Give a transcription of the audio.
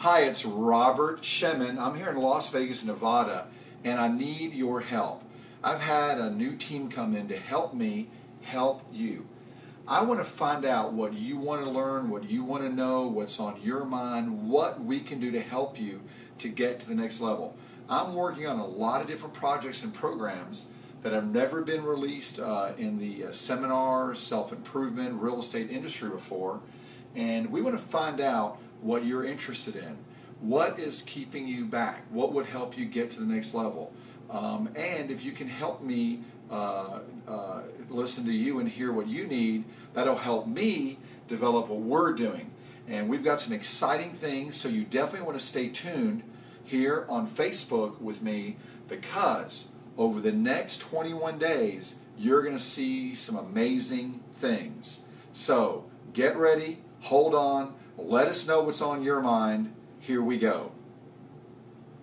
Hi, it's Robert Shemin. I'm here in Las Vegas, Nevada, and I need your help. I've had a new team come in to help me help you. I want to find out what you want to learn, what you want to know, what's on your mind, what we can do to help you to get to the next level. I'm working on a lot of different projects and programs that have never been released uh, in the uh, seminar, self improvement, real estate industry before, and we want to find out what you're interested in. What is keeping you back? What would help you get to the next level? Um, and if you can help me uh, uh, listen to you and hear what you need, that'll help me develop what we're doing. And we've got some exciting things, so you definitely want to stay tuned here on Facebook with me because over the next 21 days, you're going to see some amazing things. So get ready, hold on, let us know what's on your mind. Here we go.